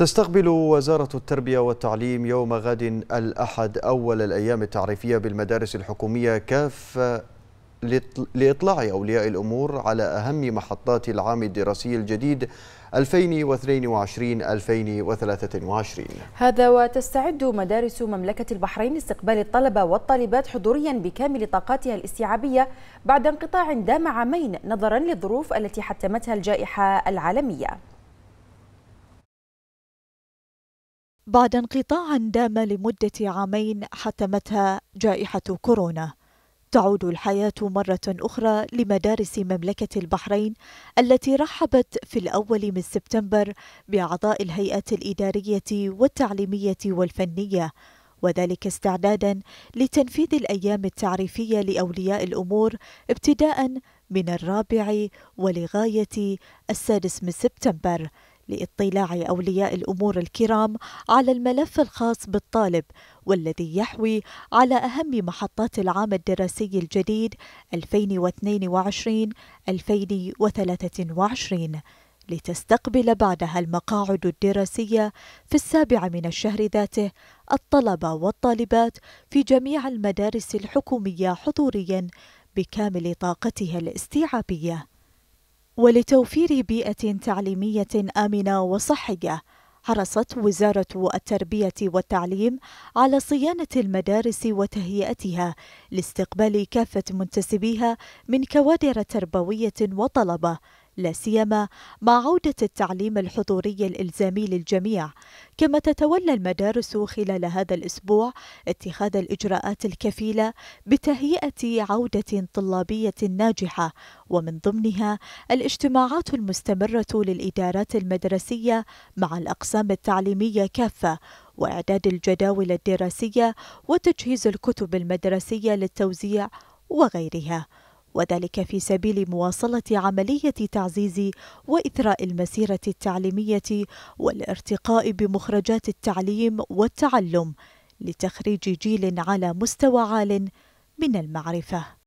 تستقبل وزارة التربية والتعليم يوم غد الأحد أول الأيام التعريفية بالمدارس الحكومية كافة لإطلاع أولياء الأمور على أهم محطات العام الدراسي الجديد 2022-2023 هذا وتستعد مدارس مملكة البحرين لاستقبال الطلبة والطالبات حضوريا بكامل طاقاتها الاستيعابية بعد انقطاع دام عامين نظرا للظروف التي حتمتها الجائحة العالمية. بعد انقطاع دام لمدة عامين حتمتها جائحة كورونا. تعود الحياة مرة أخرى لمدارس مملكة البحرين التي رحبت في الأول من سبتمبر بأعضاء الهيئات الإدارية والتعليمية والفنية وذلك استعدادا لتنفيذ الأيام التعريفية لأولياء الأمور ابتداء من الرابع ولغاية السادس من سبتمبر لاطلاع أولياء الأمور الكرام على الملف الخاص بالطالب والذي يحوي على أهم محطات العام الدراسي الجديد 2022-2023 لتستقبل بعدها المقاعد الدراسية في السابع من الشهر ذاته الطلبة والطالبات في جميع المدارس الحكومية حضوريا بكامل طاقتها الاستيعابية. ولتوفير بيئة تعليمية آمنة وصحية حرصت وزارة التربية والتعليم على صيانة المدارس وتهيئتها لاستقبال كافة منتسبيها من كوادر تربوية وطلبة لا سيما مع عودة التعليم الحضوري الإلزامي للجميع. كما تتولى المدارس خلال هذا الأسبوع اتخاذ الإجراءات الكفيلة بتهيئة عودة طلابية ناجحة ومن ضمنها الاجتماعات المستمرة للإدارات المدرسية مع الأقسام التعليمية كافة وإعداد الجداول الدراسية وتجهيز الكتب المدرسية للتوزيع وغيرها. وذلك في سبيل مواصلة عملية تعزيز وإثراء المسيرة التعليمية والارتقاء بمخرجات التعليم والتعلم لتخريج جيل على مستوى عال من المعرفة.